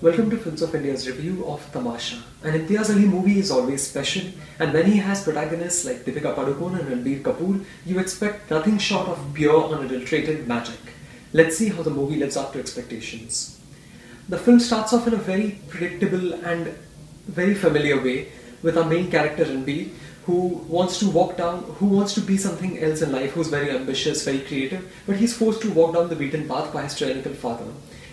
Welcome to Films of India's review of Tamasha. An Imtiaz Ali movie is always special, and when he has protagonists like Deepika Padukone and Ranbir Kapoor, you expect nothing short of pure, unadulterated magic. Let's see how the movie lives up to expectations. The film starts off in a very predictable and very familiar way with our main character Ranbir, who wants to walk down, who wants to be something else in life, who's very ambitious, very creative, but he's forced to walk down the beaten path by his tyrannical father.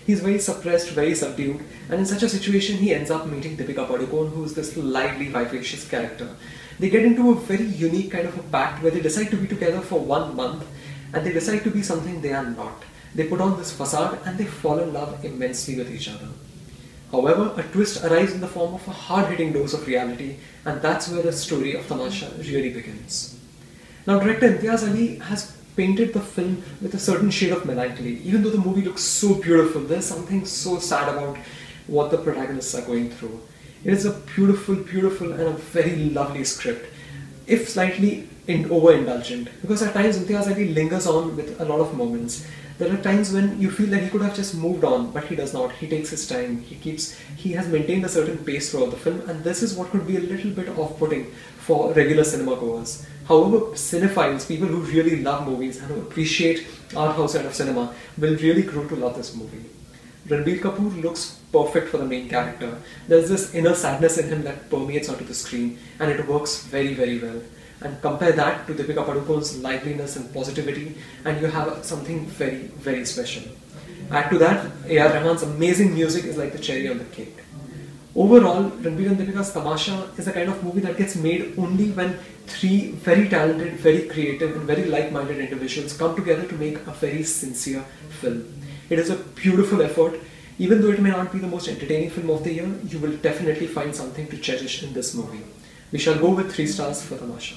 He's very suppressed, very subdued, and in such a situation, he ends up meeting Deepika Padukone, who's this lively, vivacious character. They get into a very unique kind of a pact where they decide to be together for one month, and they decide to be something they are not. They put on this facade and they fall in love immensely with each other. However, a twist arrives in the form of a hard-hitting dose of reality, and that's where the story of Tamasha really begins. Now, director Imtiaz Ali has painted the film with a certain shade of melancholy. Even though the movie looks so beautiful, there's something so sad about what the protagonists are going through. It is a beautiful, beautiful, and a very lovely script, if slightly in overindulgent, because at times Imtiaz Ali lingers on with a lot of moments. There are times when you feel that he could have just moved on, but he does not. He takes his time. He keeps he has maintained a certain pace throughout the film, and this is what could be a little bit off-putting for regular cinema goers. However, cinephiles, people who really love movies and who appreciate art house side of cinema, will really grow to love this movie. Ranbir Kapoor looks perfect for the main character. There's this inner sadness in him that permeates onto the screen, and it works very, very well and compare that to Deepika Padukone's liveliness and positivity, and you have something very, very special. Add to that, A.R. Rahman's amazing music is like the cherry on the cake. Overall, Ranbir and Deepika's Tamasha is the kind of movie that gets made only when three very talented, very creative, and very like-minded individuals come together to make a very sincere film. It is a beautiful effort. Even though it may not be the most entertaining film of the year, you will definitely find something to cherish in this movie. We shall go with 3 stars for the Tamasha.